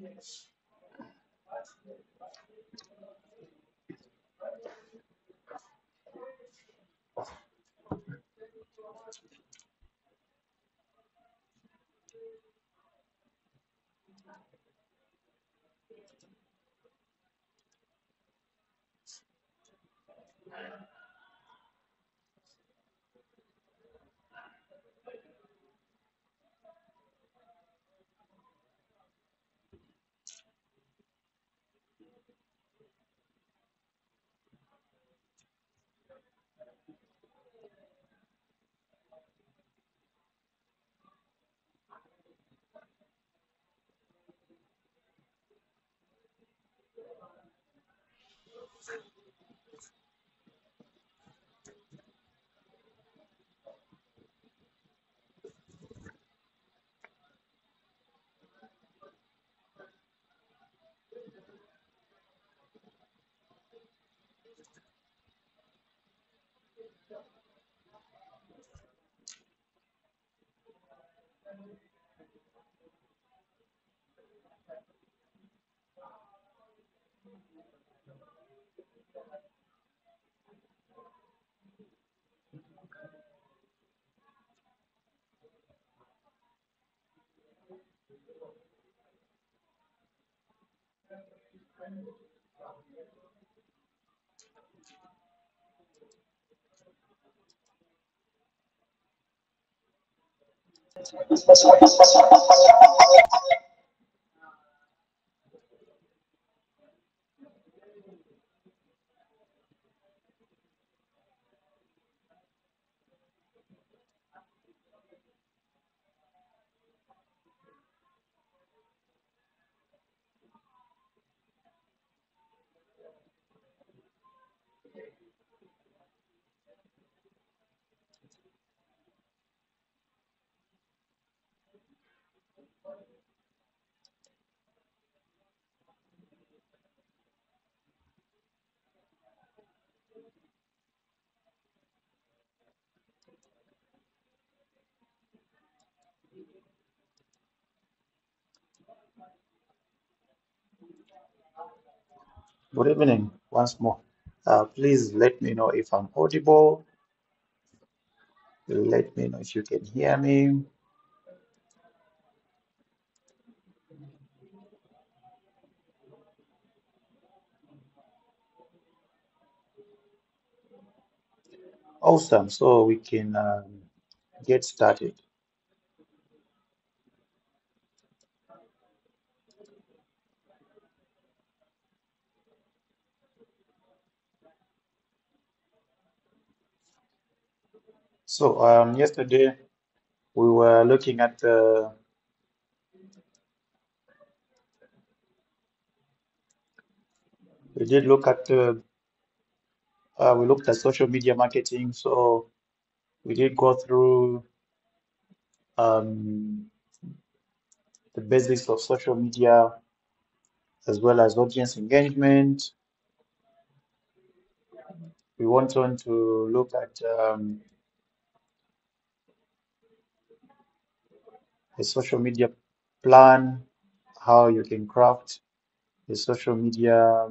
Thank you. Gracias. Good evening once more. Uh, please let me know if I'm audible. Let me know if you can hear me. Awesome. So we can um, get started. So um, yesterday we were looking at the we did look at the uh, we looked at social media marketing. So we did go through um, the basics of social media as well as audience engagement. We went on to look at um, a social media plan, how you can craft a social media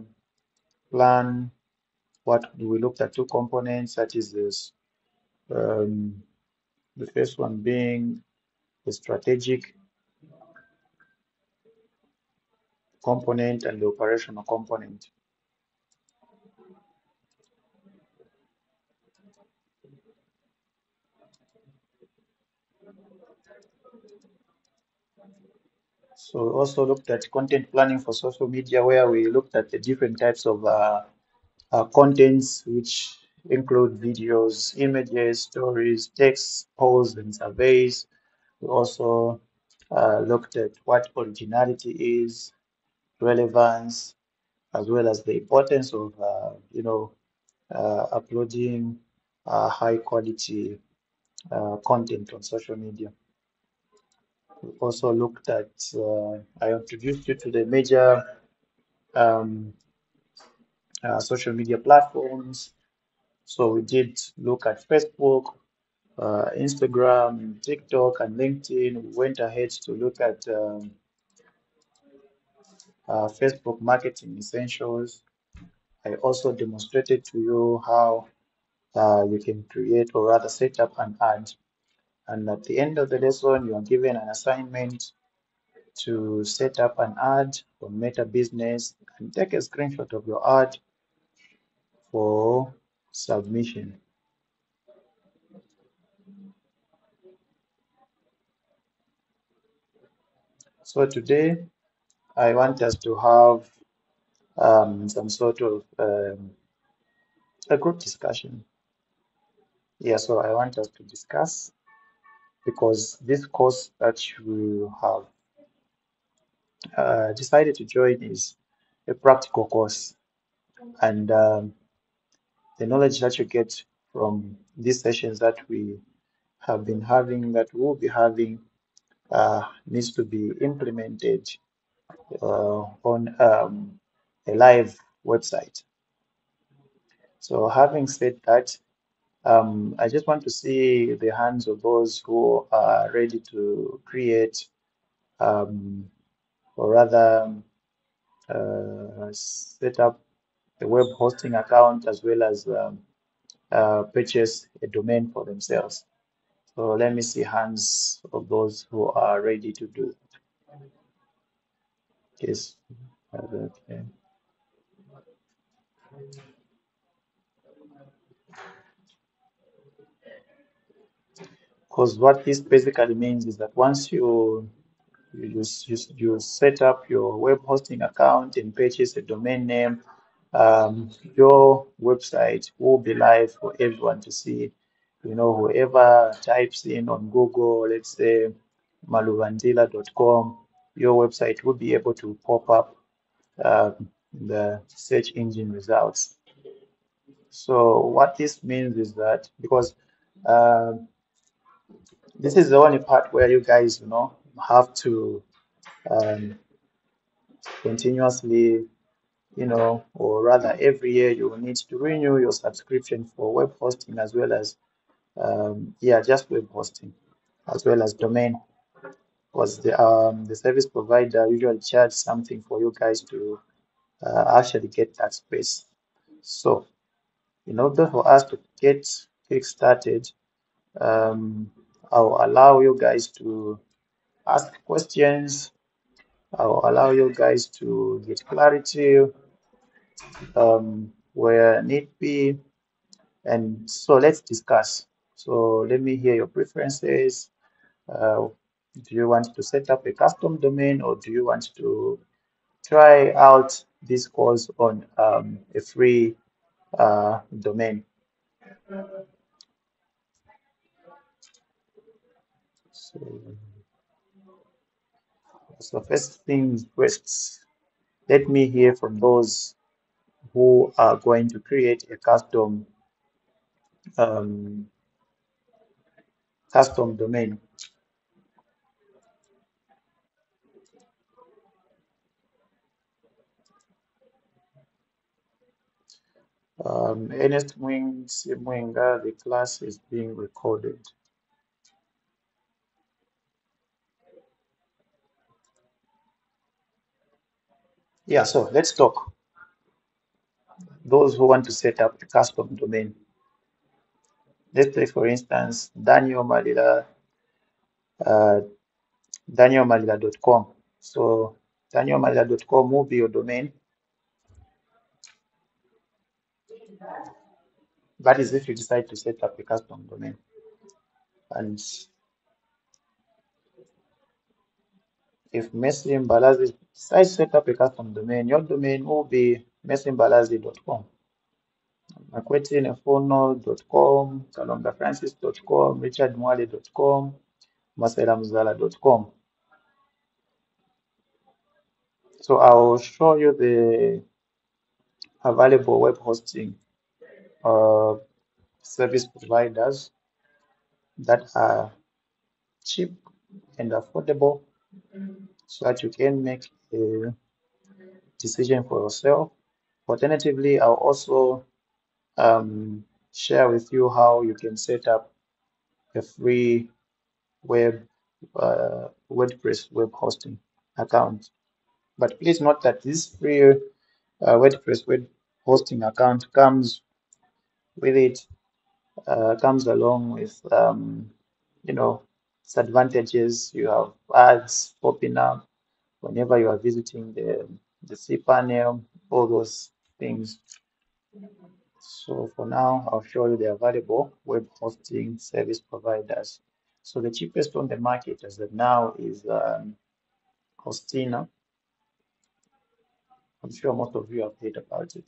plan. What we looked at two components, that is this um, The first one being the strategic component and the operational component. So we also looked at content planning for social media where we looked at the different types of uh, uh, contents which include videos, images, stories, texts, polls, and surveys. We also uh, looked at what originality is, relevance, as well as the importance of, uh, you know, uh, uploading uh, high quality uh, content on social media. We also looked at, I introduced you to the major um, uh, social media platforms. So we did look at Facebook, uh, Instagram, TikTok, and LinkedIn. We went ahead to look at um, uh, Facebook Marketing Essentials. I also demonstrated to you how uh, you can create or rather set up an ad. And at the end of the lesson, you are given an assignment to set up an ad for Meta Business and take a screenshot of your ad for submission. So today, I want us to have um, some sort of um, a group discussion. Yeah, so I want us to discuss because this course that you have uh, decided to join is a practical course, and um, the knowledge that you get from these sessions that we have been having, that we'll be having, uh, needs to be implemented uh, on um, a live website. So having said that, um, I just want to see the hands of those who are ready to create um, or rather uh, set up a web hosting account as well as um, uh, purchase a domain for themselves. So let me see hands of those who are ready to do this. Okay. Because what this basically means is that once you you, you, you set up your web hosting account and purchase a domain name, um, your website will be live for everyone to see. You know, whoever types in on Google, let's say maluvandila.com, your website will be able to pop up um, the search engine results. So what this means is that because um, this is the only part where you guys, you know, have to um, continuously, you know, or rather every year you will need to renew your subscription for web hosting as well as, um, yeah, just web hosting as well as domain. Because the um, the service provider usually charge something for you guys to uh, actually get that space. So, in order for us to get kick started, um, I'll allow you guys to ask questions. I'll allow you guys to get clarity um, where need be. And so let's discuss. So let me hear your preferences. Uh, do you want to set up a custom domain or do you want to try out this course on um, a free uh, domain? So, so first things first, let me hear from those who are going to create a custom um, custom domain. Um, Ernest Mwenga, the class is being recorded. Yeah, so let's talk. Those who want to set up a custom domain. let's say for instance, Daniel Malila, uh, danielmalila.com. So danielmalila.com will be your domain. That is if you decide to set up a custom domain. And if Messi Mbalazi decides to set up a custom domain, your domain will be Makweti Nefono.com, kalondafrancis.com, richardmwale.com, maselamzala.com. So I'll show you the available web hosting uh, service providers that are cheap and affordable so that you can make a decision for yourself. Alternatively, I'll also um, share with you how you can set up a free web uh, WordPress web hosting account. But please note that this free uh, WordPress web hosting account comes with it uh, comes along with um, you know disadvantages. You have ads popping up whenever you are visiting the the cPanel, all those things. So for now, I'll show you the available web hosting service providers. So the cheapest on the market as of now is um, Hostinger. I'm sure most of you have heard about it.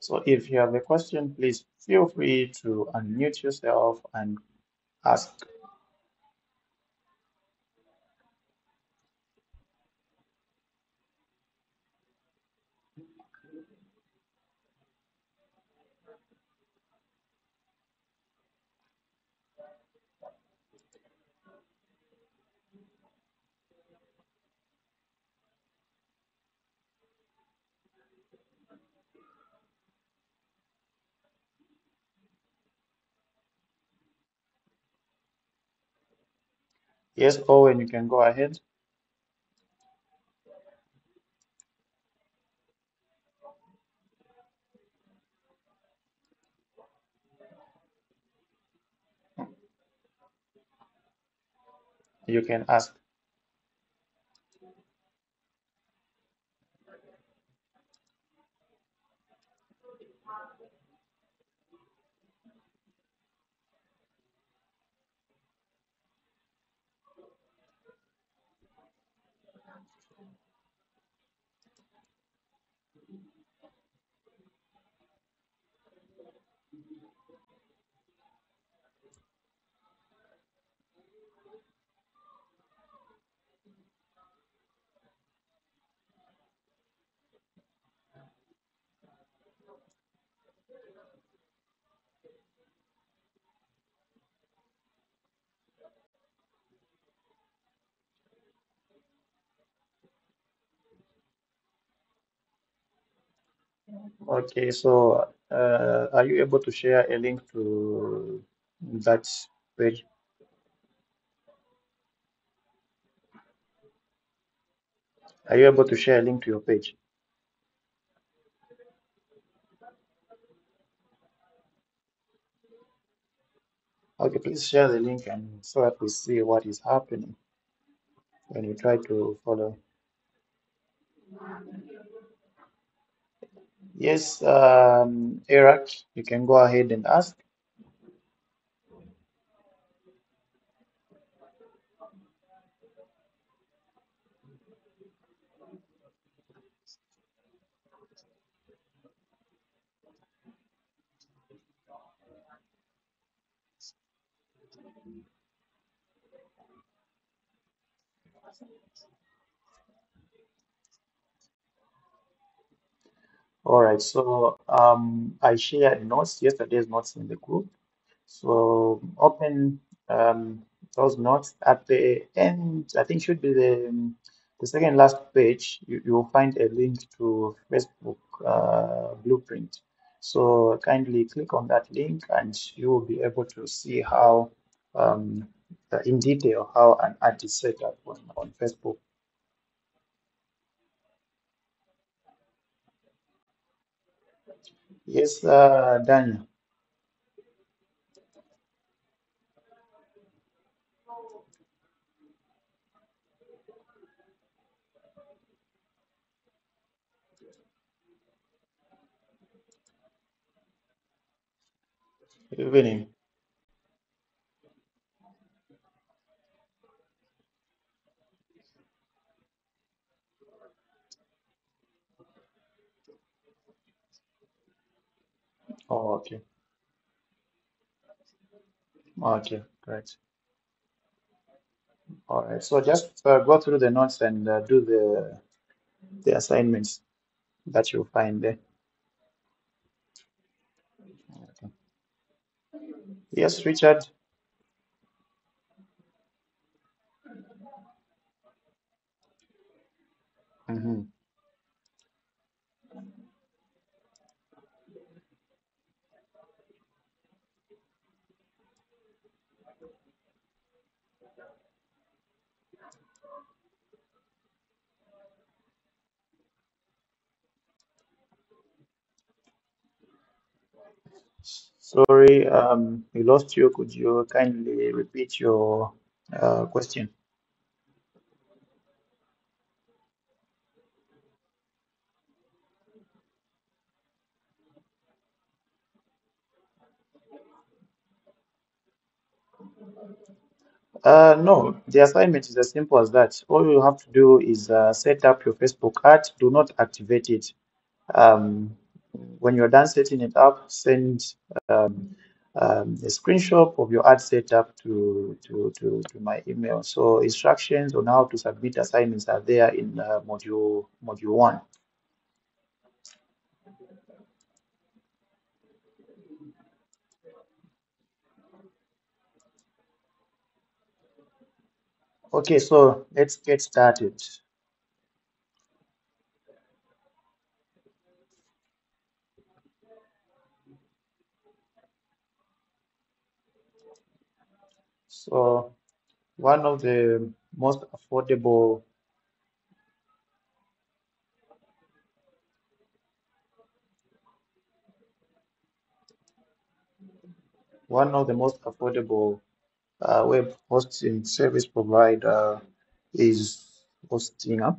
So if you have a question, please feel free to unmute yourself and ask. Yes, Owen, you can go ahead. You can ask. Okay, so uh, are you able to share a link to that page? Are you able to share a link to your page? Okay, please share the link and so that we see what is happening when you try to follow. Yes, um, Eric, you can go ahead and ask. All right, so um, I shared notes, yesterday's notes in the group. So open um, those notes at the end, I think should be the, the second last page. You, you will find a link to Facebook uh, Blueprint. So kindly click on that link and you will be able to see how um, in detail how an ad is set up on, on Facebook. Yes, uh, Daniel. Good evening. Oh, okay. Okay, great. All right. So just uh, go through the notes and uh, do the the assignments that you'll find there. Okay. Yes, Richard. hmm Sorry, um, we lost you. Could you kindly repeat your uh, question? Uh, no, the assignment is as simple as that. All you have to do is uh, set up your Facebook ad. Do not activate it. Um, when you're done setting it up, send um, um, a screenshot of your ad setup to, to, to, to my email. So instructions on how to submit assignments are there in uh, module module one. Okay, so let's get started. So one of the most affordable one of the most affordable uh, web hosting service provider is Hostinger.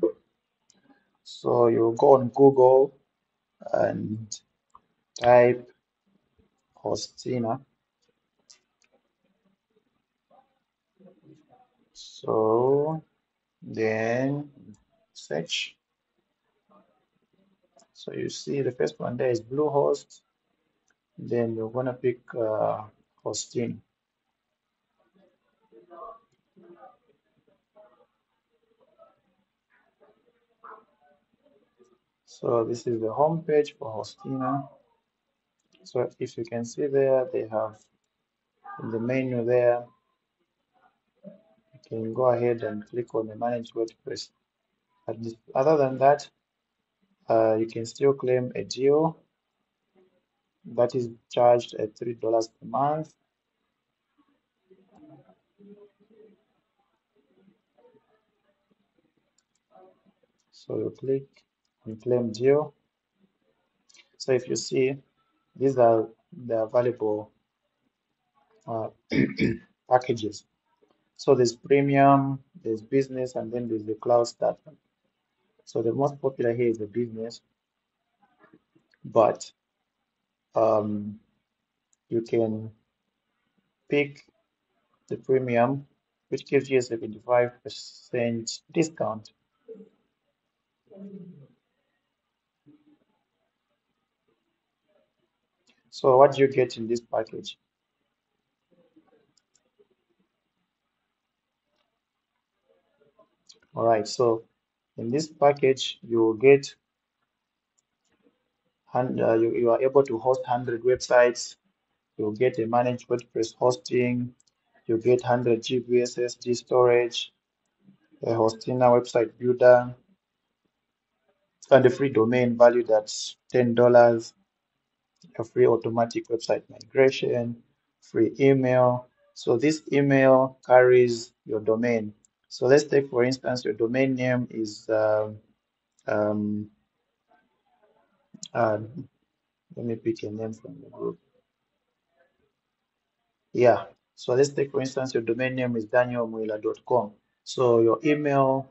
So you go on Google and type Hostinger. So then search. So you see the first one there is Bluehost. Then you're gonna pick uh, Hostinger. So this is the home page for Hostinger. So if you can see there, they have in the menu there, you can go ahead and click on the manage WordPress. Other than that, uh, you can still claim a deal that is charged at three dollars per month. So you click on claim deal. So if you see, these are the available uh, packages. So there's premium, there's business, and then there's the cloud starter. So the most popular here is the business, but um, you can pick the premium, which gives you a 75% discount. So what do you get in this package? All right, so in this package, you get and uh, you, you are able to host 100 websites. You get a managed WordPress hosting. You get 100 GB SSD storage, a Hostinger website builder, and a free domain valued at $10. a free automatic website migration, free email. So this email carries your domain. So let's take, for instance, your domain name is, um, um, uh, let me pick a name from the group. Yeah. So let's take, for instance, your domain name is danielmwila.com. So your email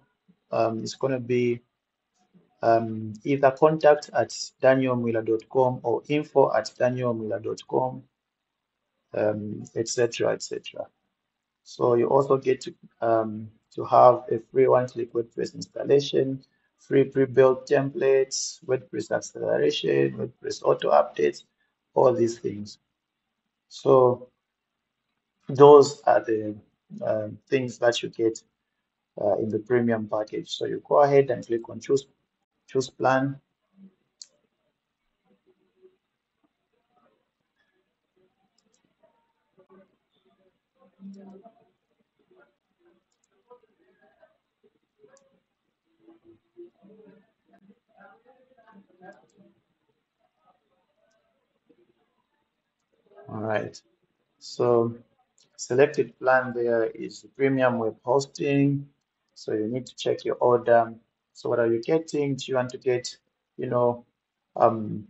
um, is going to be um, either contact at danielmwila.com or info at danielmwila.com, um, etc., etc. So you also get to, um, to have a free one-click WordPress installation, free pre-built templates, WordPress acceleration, WordPress auto updates, all these things. So those are the um, things that you get uh, in the premium package. So you go ahead and click on choose choose plan. All right. So selected plan there is premium web hosting. So you need to check your order. So what are you getting? Do you want to get, you know, um,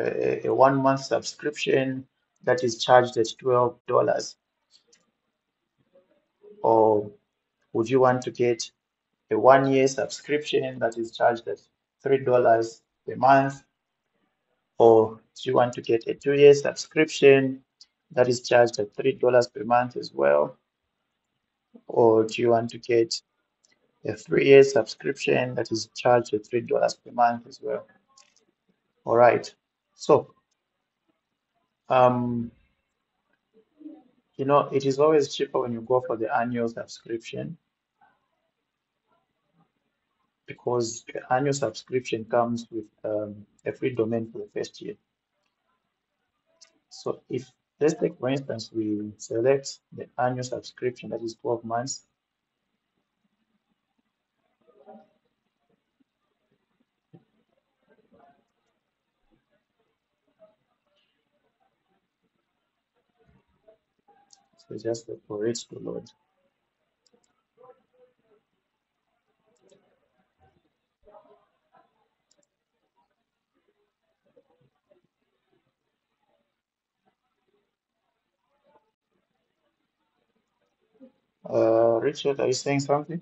a, a one month subscription that is charged at $12? Or would you want to get a one year subscription that is charged at $3 per month? Or do you want to get a two year subscription that is charged at $3 per month as well? Or do you want to get a three year subscription that is charged at $3 per month as well? All right. So, um, you know, it is always cheaper when you go for the annual subscription because the annual subscription comes with um, a free domain for the first year. So if let's take for instance, we select the annual subscription that is 12 months. So just wait for it to load. Uh, Richard, are you saying something?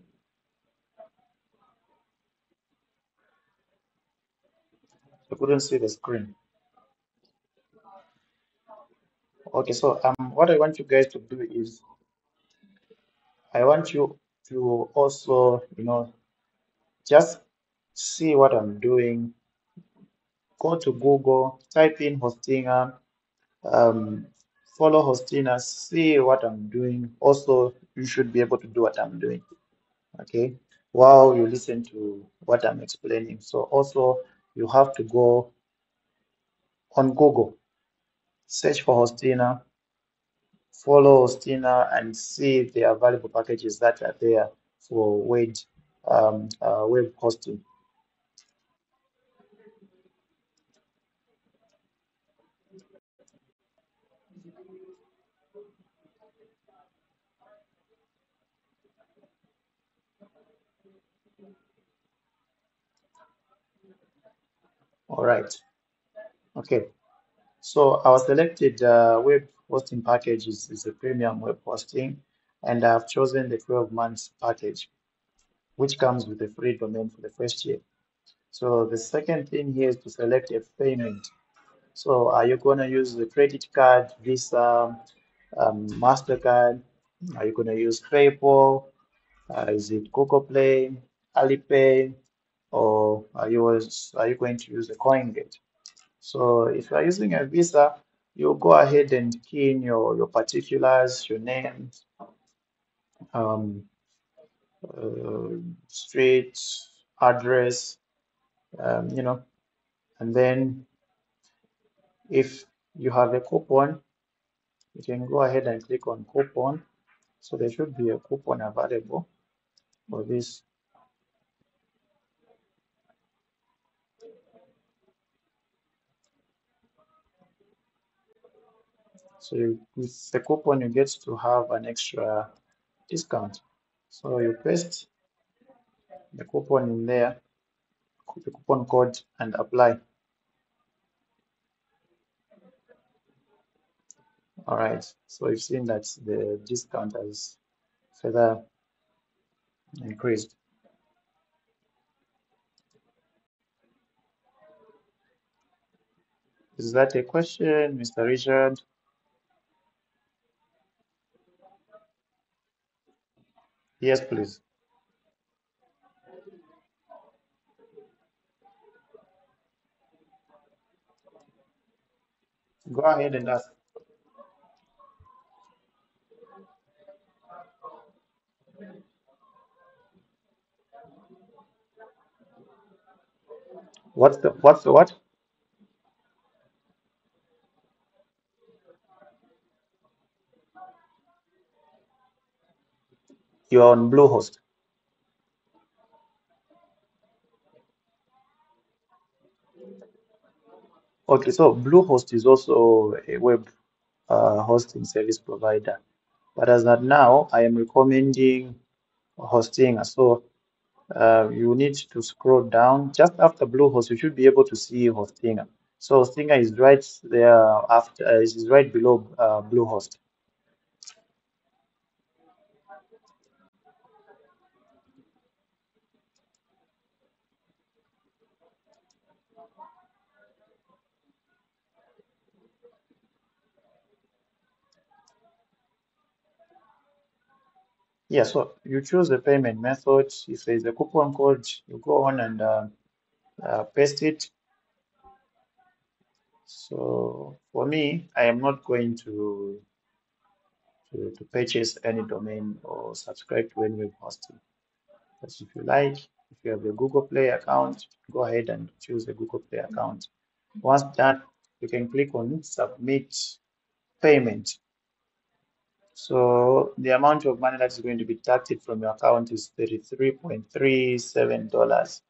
I couldn't see the screen. Okay, so um, what I want you guys to do is I want you to also, you know, just see what I'm doing. Go to Google, type in Hostinger, um, follow Hostinger, see what I'm doing. Also, you should be able to do what I'm doing, okay? While you listen to what I'm explaining. So also, you have to go on Google, search for Hostinger, follow Hostinger and see the available packages that are there for web, um, uh, web hosting. All right. Okay. So our selected uh, web hosting package is, is a premium web hosting, and I've chosen the 12 months package, which comes with a free domain for the first year. So the second thing here is to select a payment. So are you going to use the credit card, Visa, um, MasterCard? Are you going to use PayPal? Uh, is it Google Play, Alipay, or are you, are you going to use the CoinGate? So if you are using a Visa, you go ahead and key in your, your particulars, your name, um, uh, street, address, um, you know, and then if you have a coupon, you can go ahead and click on coupon. So there should be a coupon available for this. So you, with the coupon, you get to have an extra discount. So you paste the coupon in there, the coupon code, and apply. All right. So you've seen that the discount has further increased. Is that a question, Mr. Richard? Yes, please. Go ahead and ask. What's the what's the what? You're on Bluehost. Okay, so Bluehost is also a web uh, hosting service provider. But as at now, I am recommending Hostinger. So uh, you need to scroll down just after Bluehost. You should be able to see Hostinger. So Hostinger is right there after uh, is right below uh, Bluehost. Yeah, so you choose the payment method. If there is a coupon code, you go on and uh, uh, paste it. So for me, I am not going to, to to purchase any domain or subscribe to any web hosting. But if you like, if you have a Google Play account, go ahead and choose the Google Play account. Once done, you can click on submit payment. So the amount of money that is going to be deducted from your account is $33.37.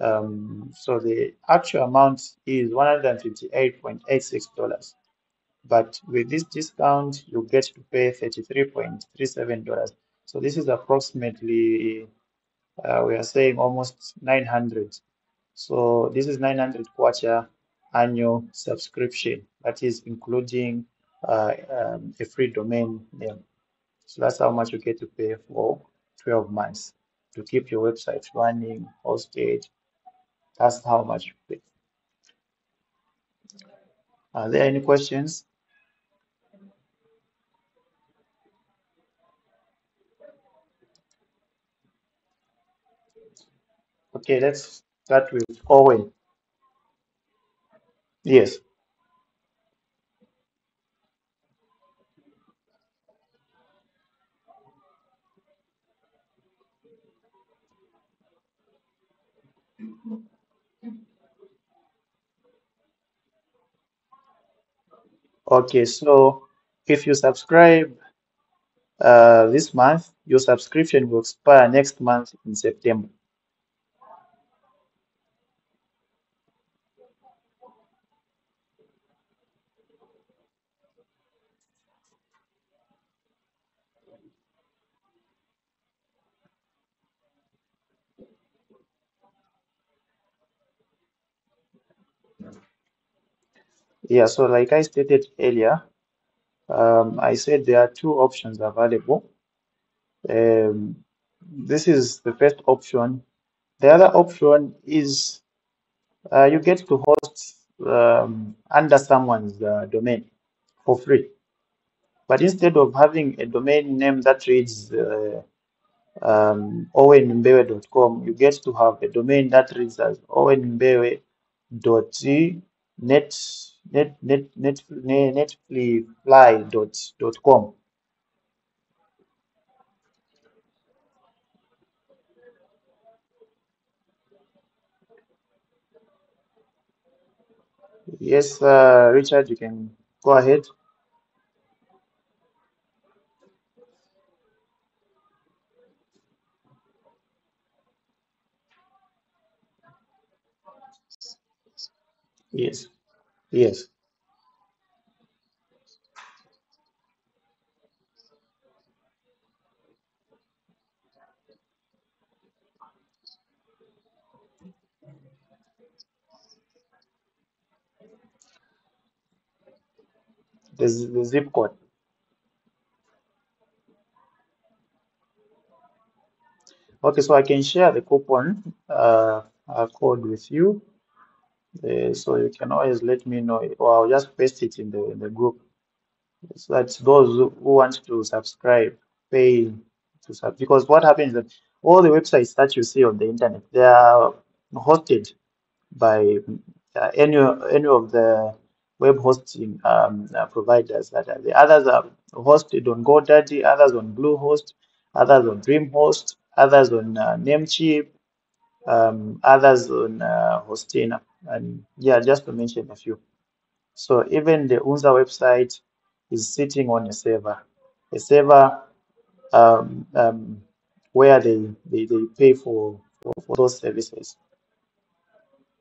Um, so the actual amount is $158.86. But with this discount, you get to pay $33.37. So this is approximately, uh, we are saying almost 900. So this is 900 kwacha annual subscription. That is including uh, um, a free domain name. So that's how much you get to pay for 12 months to keep your website running, hosted. That's how much you pay. Are there any questions? Okay, let's start with Owen. Yes. Okay, so if you subscribe uh, this month, your subscription will expire next month in September. Yeah, so like I stated earlier, um, I said there are two options available. Um, this is the first option. The other option is uh, you get to host um, under someone's uh, domain for free. But instead of having a domain name that reads uh, um, you get to have a domain that reads as owenmbewe.net net net net net netfly dot dot com. Yes, uh, Richard, you can go ahead. Yes, Yes. The, the zip code. Okay, so I can share the coupon uh, code with you. Uh, so you can always let me know, or I'll just paste it in the in the group. So that those who want to subscribe pay to sub because what happens is that all the websites that you see on the internet they are hosted by uh, any any of the web hosting um, uh, providers that are the others are hosted on GoDaddy, others on Bluehost, others on DreamHost, others on uh, Namecheap, um, others on uh, Hostinger, and yeah, just to mention a few. So even the UNZA website is sitting on a server, a server um, um, where they, they, they pay for, for, for those services.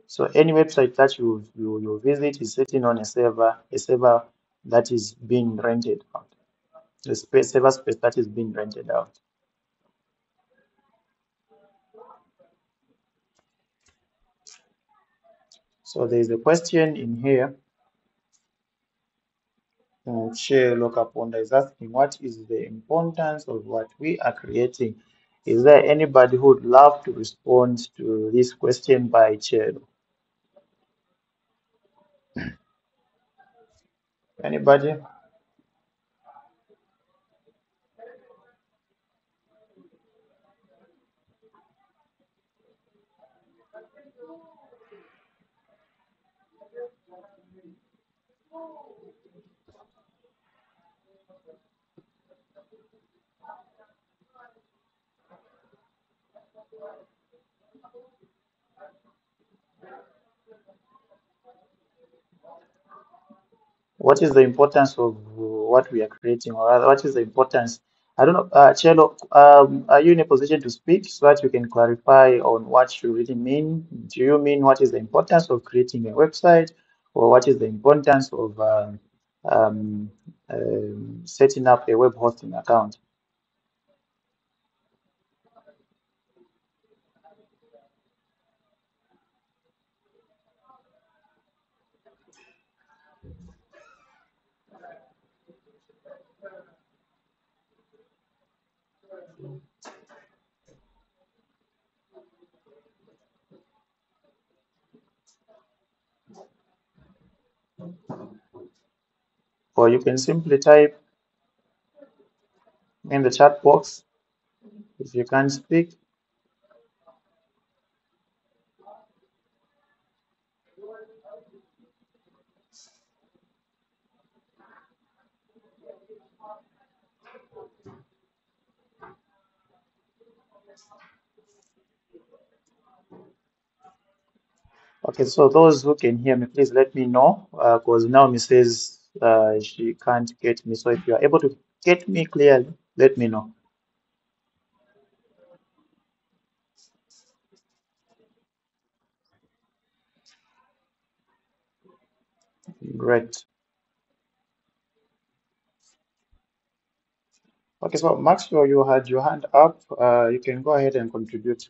So any website that you, you, you visit is sitting on a server, a server that is being rented out, the space, server space that is being rented out. So there is a question in here. Uh, Chair Lokaponda is asking, what is the importance of what we are creating? Is there anybody who would love to respond to this question by Chair? Anybody? What is the importance of what we are creating, or what is the importance? I don't know, uh, Chelo, um, are you in a position to speak so that you can clarify on what you really mean? Do you mean what is the importance of creating a website, or what is the importance of um, um, um, setting up a web hosting account? Or you can simply type in the chat box if you can't speak. Okay, so those who can hear me, please let me know uh, because now, says uh, she can't get me. So if you are able to get me clearly, let me know. Great. Okay, so Maxwell, you had your hand up. Uh, you can go ahead and contribute.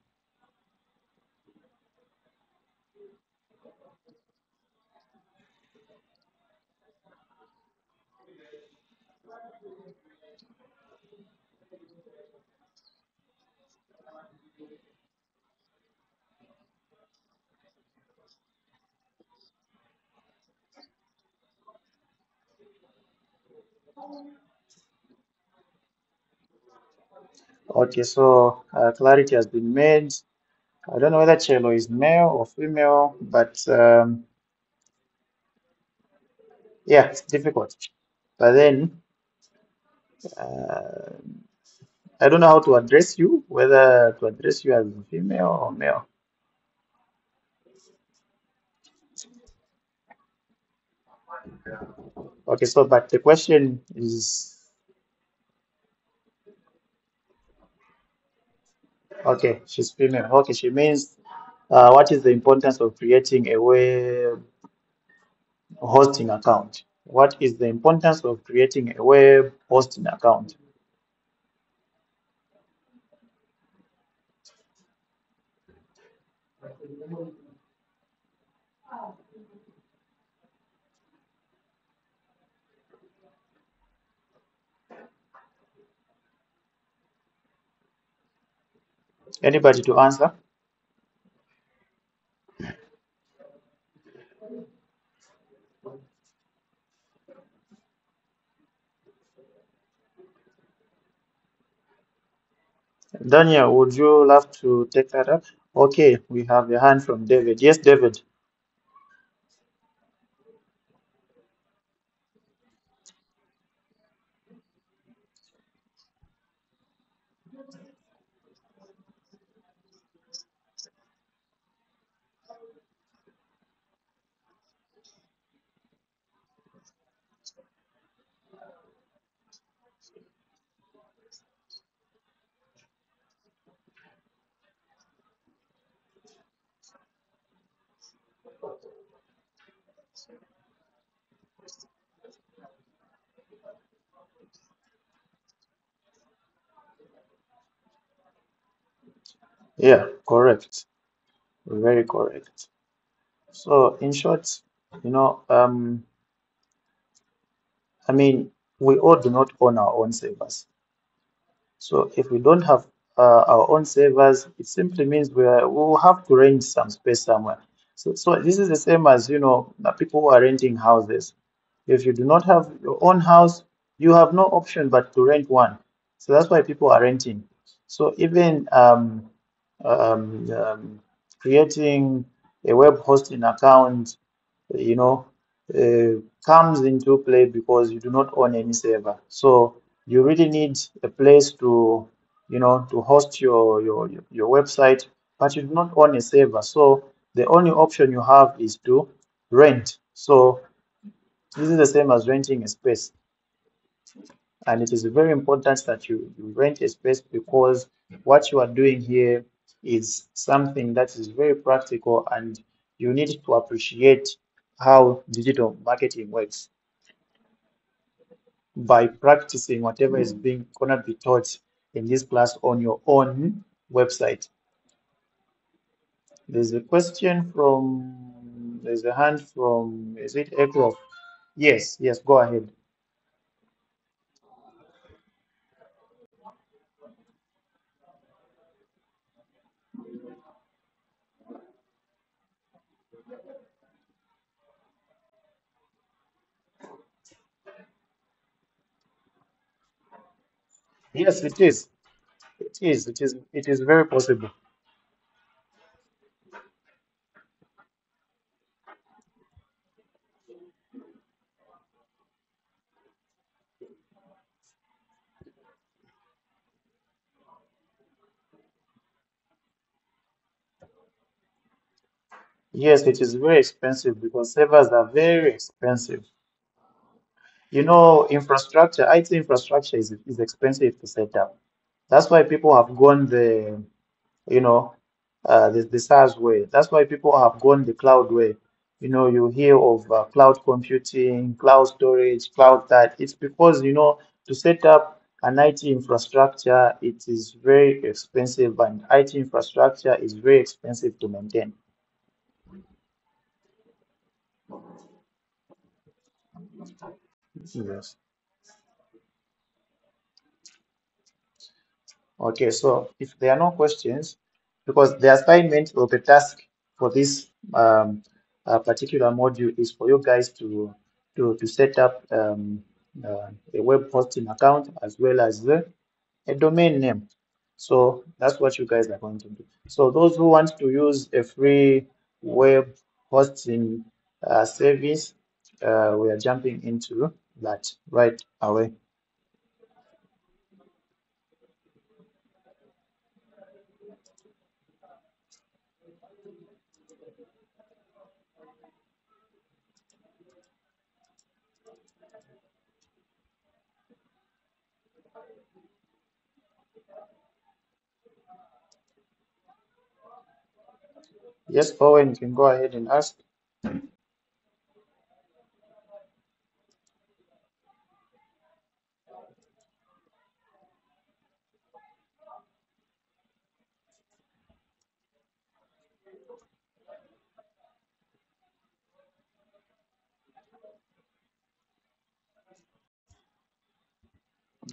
Okay, so uh, clarity has been made. I don't know whether Chelo is male or female, but um, yeah, it's difficult. But then uh, I don't know how to address you, whether to address you as female or male. Okay, so but the question is okay, she's female. Okay, she means uh, what is the importance of creating a web hosting account? What is the importance of creating a web hosting account? Anybody to answer? Daniel, would you love to take that up? Okay, we have a hand from David. Yes, David. Yeah, correct. Very correct. So, in short, you know, um, I mean, we all do not own our own servers. So, if we don't have uh, our own servers, it simply means we are, we will have to rent some space somewhere. So, so this is the same as you know, the people who are renting houses. If you do not have your own house, you have no option but to rent one. So that's why people are renting. So even um, um, um, creating a web hosting account, you know, uh, comes into play because you do not own any server. So you really need a place to, you know, to host your your your website, but you do not own a server. So the only option you have is to rent. So this is the same as renting a space. And it is very important that you, you rent a space because what you are doing here is something that is very practical and you need to appreciate how digital marketing works by practicing whatever is mm. being gonna be taught in this class on your own website. There's a question from there's a hand from is it Echo? Yes, yes, go ahead. Yes, it is. It is. It is. It is very possible. Yes, it is very expensive because servers are very expensive. You know, infrastructure, IT infrastructure is, is expensive to set up. That's why people have gone the, you know, uh, the, the SaaS way. That's why people have gone the cloud way. You know, you hear of uh, cloud computing, cloud storage, cloud that. It's because, you know, to set up an IT infrastructure, it is very expensive, and IT infrastructure is very expensive to maintain. Yes. Okay, so if there are no questions, because the assignment or the task for this um, uh, particular module is for you guys to to, to set up um, uh, a web hosting account as well as the, a domain name. So that's what you guys are going to do. So those who want to use a free web hosting uh, service, uh, we are jumping into that right away. Yes, Owen, you can go ahead and ask.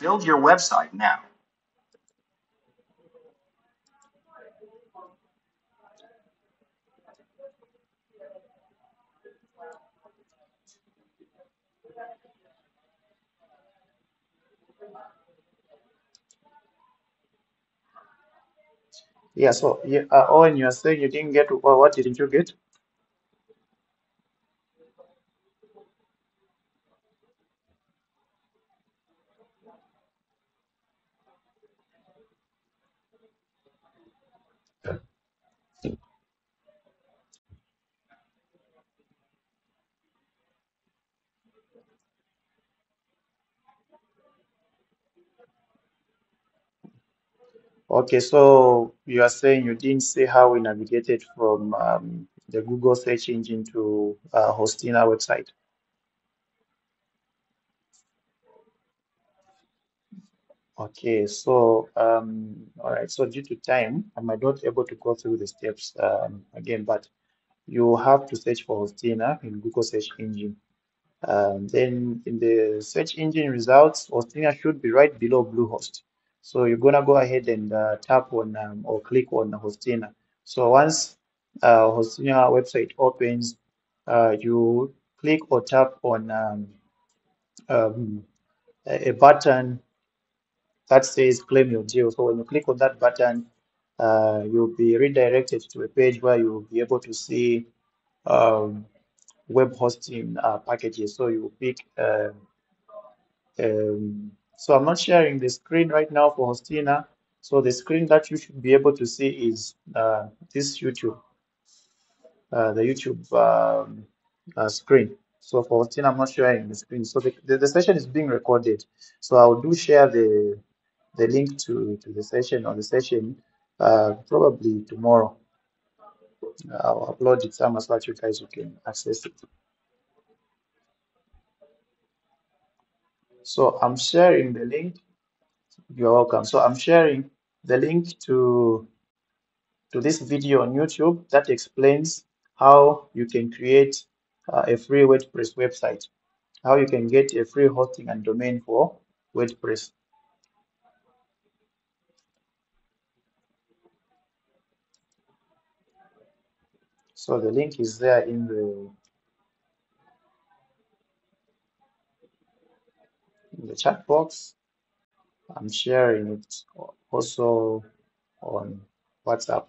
build your website now. Yeah, so yeah, uh, Owen, you are saying you didn't get what didn't you get? Okay, so you are saying you didn't see how we navigated from um, the Google search engine to uh, our website. Okay, so um, all right. So due to time, I might not able to go through the steps um, again, but you have to search for Hostinger in Google search engine. Um, then in the search engine results, Hostinger should be right below Bluehost. So you're gonna go ahead and uh, tap on um, or click on Hostinger. So once uh, Hostinger website opens, uh, you click or tap on um, um, a, a button that says claim your deal. So when you click on that button, uh, you'll be redirected to a page where you'll be able to see um, web hosting uh, packages. So you pick. Uh, um, so I'm not sharing the screen right now for Hostinger. So the screen that you should be able to see is uh, this YouTube, uh, the YouTube um, uh, screen. So for Hostinger, I'm not sharing the screen. So the, the, the session is being recorded. So I'll do share the the link to, to the session or the session uh, probably tomorrow. I'll upload it somewhere so that you guys can access it. So I'm sharing the link. You're welcome. So I'm sharing the link to to this video on YouTube that explains how you can create uh, a free WordPress website, how you can get a free hosting and domain for WordPress. So the link is there in the in the chat box. I'm sharing it also on WhatsApp.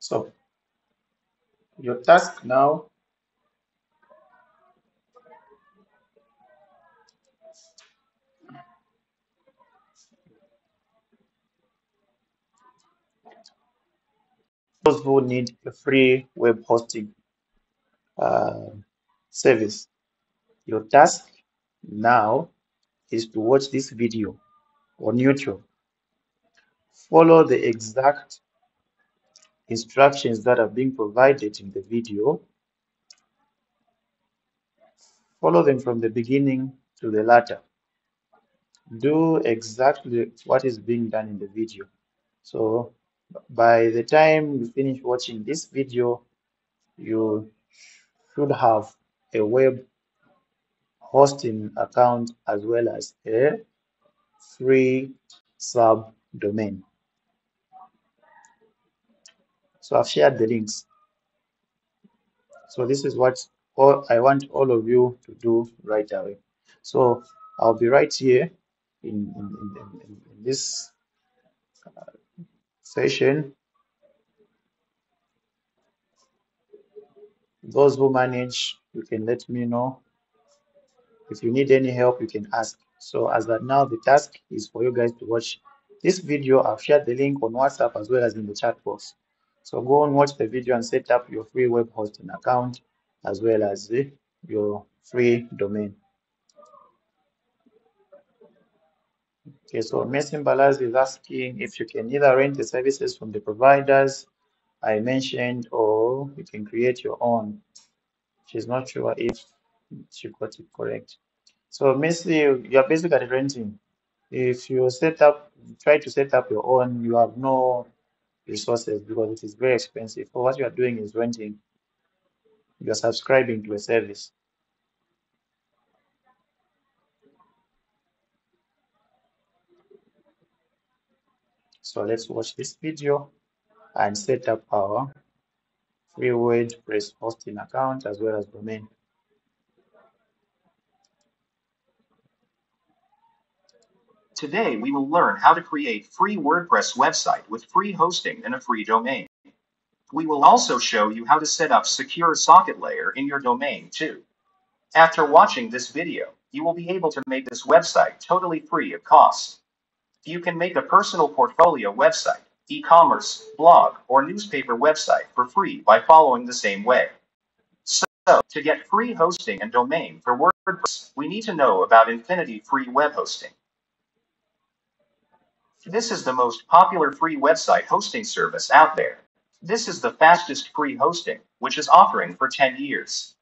So your task now those who need a free web hosting uh, service. Your task now is to watch this video on YouTube. Follow the exact instructions that are being provided in the video. Follow them from the beginning to the latter. Do exactly what is being done in the video. So by the time you finish watching this video, you should have a web hosting account as well as a free subdomain. So I've shared the links. So this is what all I want all of you to do right away. So I'll be right here in, in, in, in, this uh, session. Those who manage, you can let me know. If you need any help, you can ask. So as that now, the task is for you guys to watch this video. I've shared the link on WhatsApp as well as in the chat box. So go and watch the video and set up your free web hosting account as well as the, your free domain. Okay, so Mason Balaz is asking if you can either rent the services from the providers I mentioned or you can create your own. She's not sure if she got it correct. So Messi, you're basically renting. If you set up, try to set up your own, you have no resources because it is very expensive. So what you are doing is renting. You are subscribing to a service. So let's watch this video and set up our free WordPress hosting account as well as domain. Today we will learn how to create free WordPress website with free hosting and a free domain. We will also show you how to set up secure socket layer in your domain too. After watching this video, you will be able to make this website totally free of cost. You can make a personal portfolio website, e-commerce, blog, or newspaper website for free by following the same way. So, to get free hosting and domain for WordPress, we need to know about Infinity Free Web Hosting. This is the most popular free website hosting service out there. This is the fastest free hosting, which is offering for 10 years.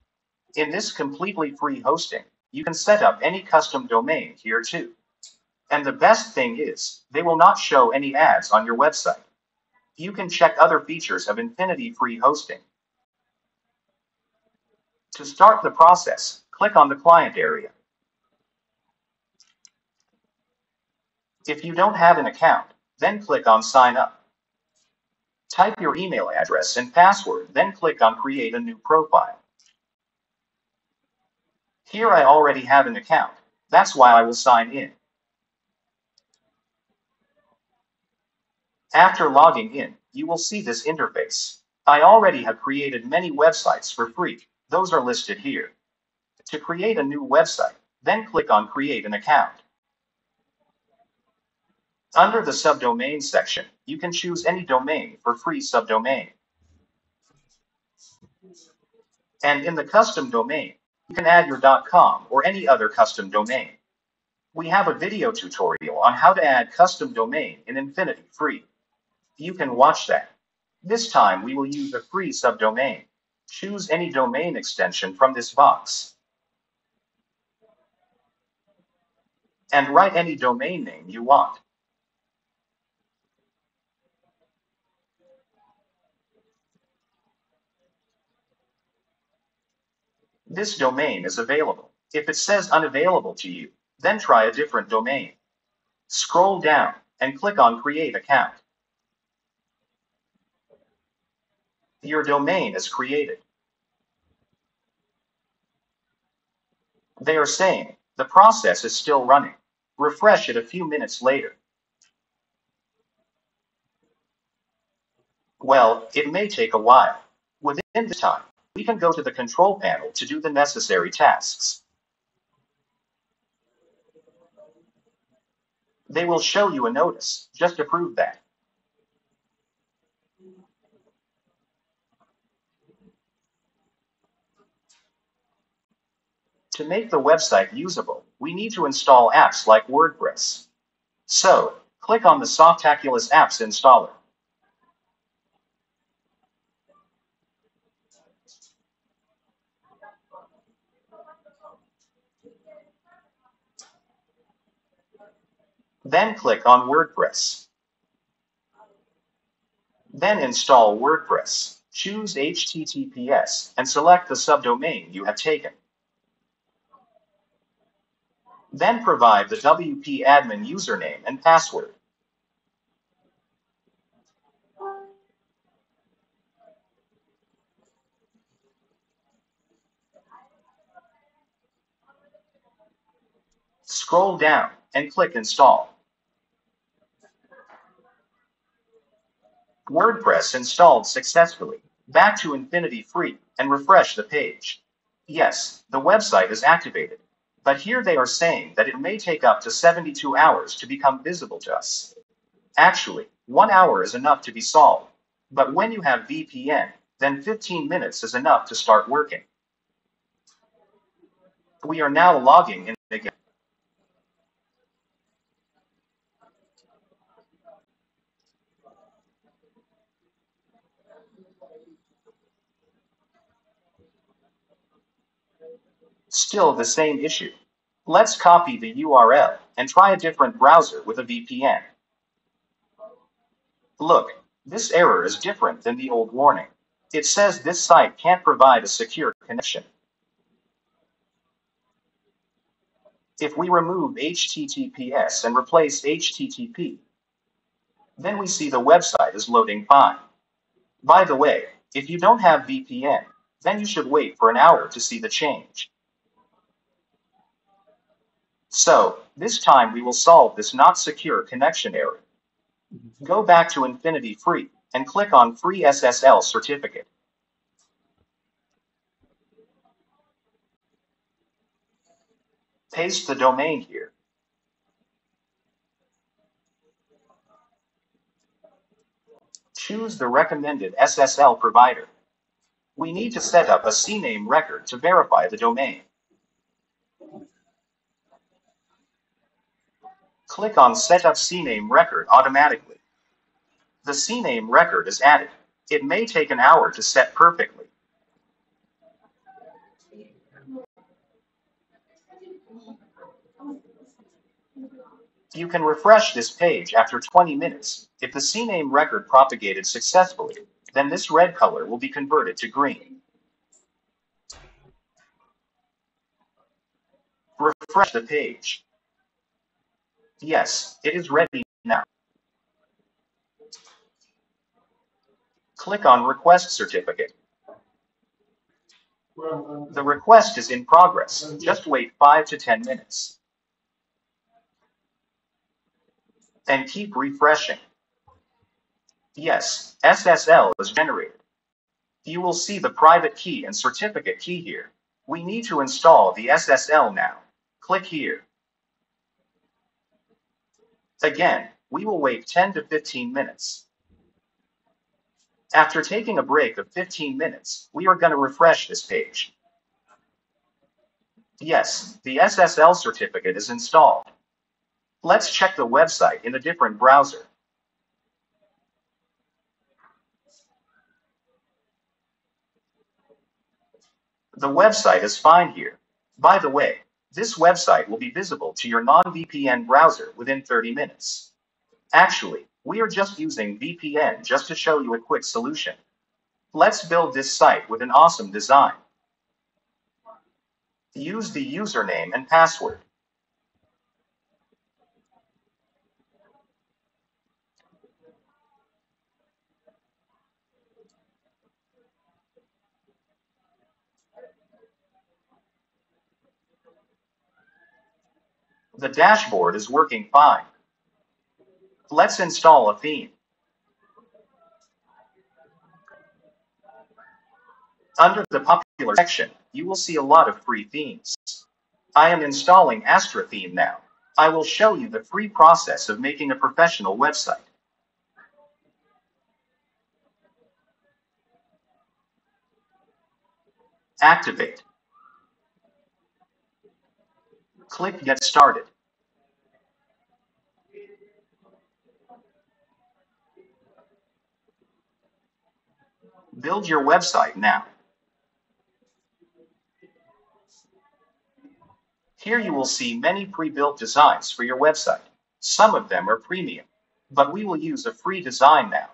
In this completely free hosting, you can set up any custom domain here too. And the best thing is, they will not show any ads on your website. You can check other features of Infinity Free Hosting. To start the process, click on the client area. If you don't have an account, then click on Sign Up. Type your email address and password, then click on Create a new profile. Here I already have an account, that's why I will sign in. After logging in, you will see this interface. I already have created many websites for free, those are listed here. To create a new website, then click on Create an account. Under the subdomain section, you can choose any domain for free subdomain. And in the custom domain, you can add your .com or any other custom domain. We have a video tutorial on how to add custom domain in Infinity Free. You can watch that. This time we will use a free subdomain. Choose any domain extension from this box. And write any domain name you want. This domain is available. If it says unavailable to you, then try a different domain. Scroll down and click on Create Account. Your domain is created. They are saying, the process is still running. Refresh it a few minutes later. Well, it may take a while. Within the time, we can go to the control panel to do the necessary tasks. They will show you a notice, just approve that. To make the website usable, we need to install apps like WordPress. So, click on the Softaculous Apps installer. Then click on WordPress. Then install WordPress. Choose HTTPS and select the subdomain you have taken. Then provide the WP admin username and password. Scroll down and click Install. WordPress installed successfully. Back to Infinity Free and refresh the page. Yes, the website is activated. But here they are saying that it may take up to 72 hours to become visible to us. Actually, one hour is enough to be solved. But when you have VPN, then 15 minutes is enough to start working. We are now logging in again. Still the same issue. Let's copy the URL and try a different browser with a VPN. Look, this error is different than the old warning. It says this site can't provide a secure connection. If we remove HTTPS and replace HTTP, then we see the website is loading fine. By the way, if you don't have VPN, then you should wait for an hour to see the change. So, this time we will solve this not secure connection error. Go back to Infinity Free and click on Free SSL Certificate. Paste the domain here. Choose the recommended SSL provider. We need to set up a CNAME record to verify the domain. Click on Set up CNAME record automatically. The CNAME record is added. It may take an hour to set perfectly. You can refresh this page after 20 minutes. If the CNAME record propagated successfully, then this red color will be converted to green. Refresh the page. Yes, it is ready now. Click on Request Certificate. The request is in progress. Just wait 5 to 10 minutes. And keep refreshing. Yes, SSL is generated. You will see the private key and certificate key here. We need to install the SSL now. Click here. Again, we will wait 10 to 15 minutes. After taking a break of 15 minutes, we are going to refresh this page. Yes, the SSL certificate is installed. Let's check the website in a different browser. The website is fine here. By the way, this website will be visible to your non-VPN browser within 30 minutes. Actually, we are just using VPN just to show you a quick solution. Let's build this site with an awesome design. Use the username and password. The dashboard is working fine. Let's install a theme. Under the popular section, you will see a lot of free themes. I am installing Astra theme now. I will show you the free process of making a professional website. Activate. Click Get Started. Build your website now. Here you will see many pre-built designs for your website. Some of them are premium, but we will use a free design now.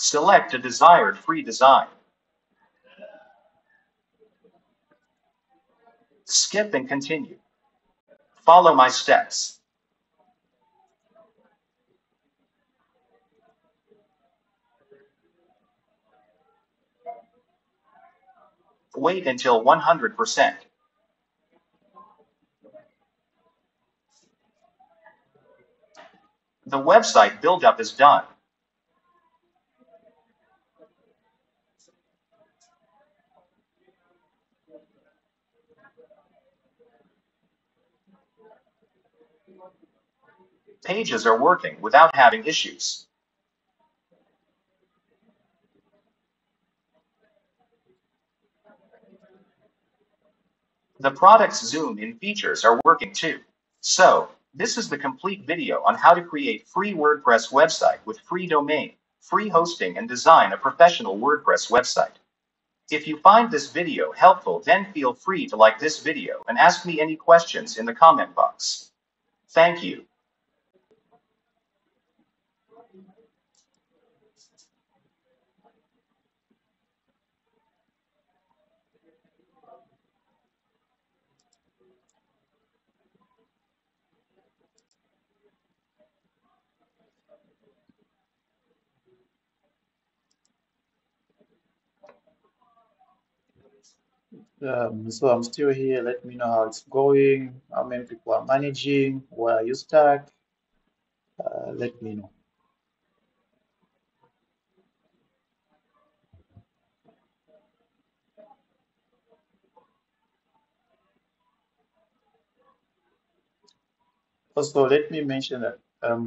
Select a desired free design. Skip and continue. Follow my steps. Wait until 100%. The website buildup is done. pages are working without having issues. The product's zoom-in features are working too. So, this is the complete video on how to create free WordPress website with free domain, free hosting and design a professional WordPress website. If you find this video helpful then feel free to like this video and ask me any questions in the comment box. Thank you. Um, so I'm still here. Let me know how it's going, how many people are managing, where are you stuck? Uh, let me know. Also, let me mention that um,